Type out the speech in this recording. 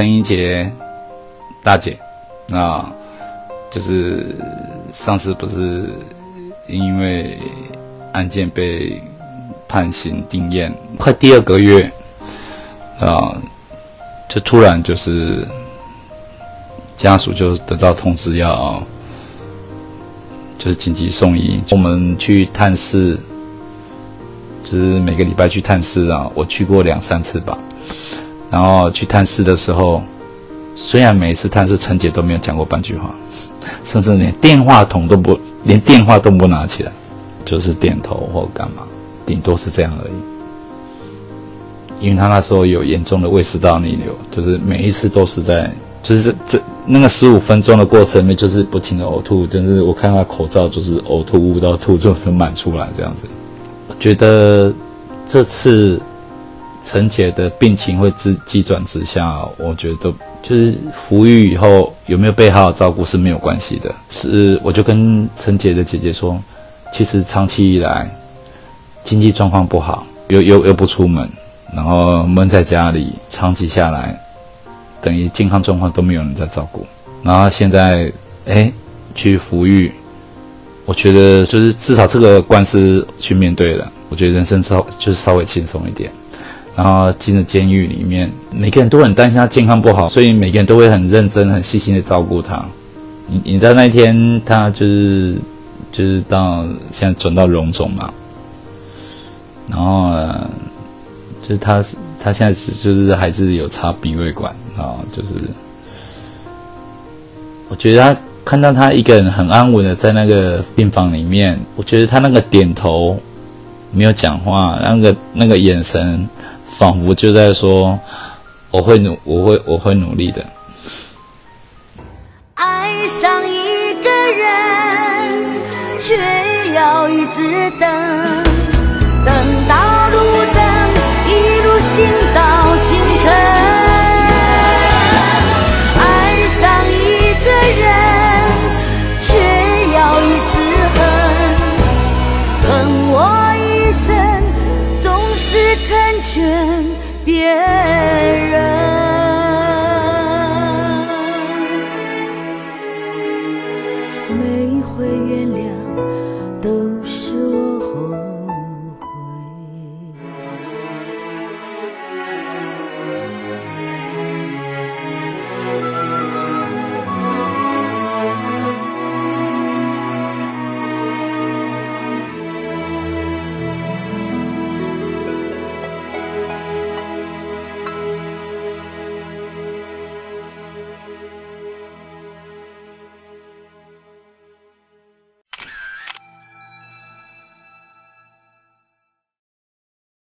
陈英杰大姐，啊，就是上次不是因为案件被判刑定验，快第二个月，啊，就突然就是家属就得到通知要，就是紧急送医，我们去探视。就是每个礼拜去探视啊，我去过两三次吧。然后去探视的时候，虽然每一次探视陈姐都没有讲过半句话，甚至连电话筒都不，连电话都不拿起来，就是点头或干嘛，顶多是这样而已。因为他那时候有严重的胃食道逆流，就是每一次都是在，就是这这那个十五分钟的过程里面，就是不停的呕吐，就是我看他口罩就是呕吐物到吐就很满出来这样子。觉得这次陈姐的病情会急急转直下，我觉得就是服愈以后有没有被好好照顾是没有关系的。是我就跟陈姐的姐姐说，其实长期以来经济状况不好，又又又不出门，然后闷在家里，长期下来等于健康状况都没有人在照顾。然后现在哎去服愈。我觉得就是至少这个官司去面对了，我觉得人生稍就是稍微轻松一点。然后进了监狱里面，每个人都很担心他健康不好，所以每个人都会很认真、很细心的照顾他。你你在那一天，他就是就是到现在转到荣总嘛，然后就是他是他现在是就是还是有插鼻胃管啊，就是我觉得他。看到他一个人很安稳的在那个病房里面，我觉得他那个点头，没有讲话，那个那个眼神，仿佛就在说，我会努，我会我会努力的。爱上一个人却要一直等等到路灯，一路行到清晨。爱上一个人却要一直恨，恨我一生。是成全别人。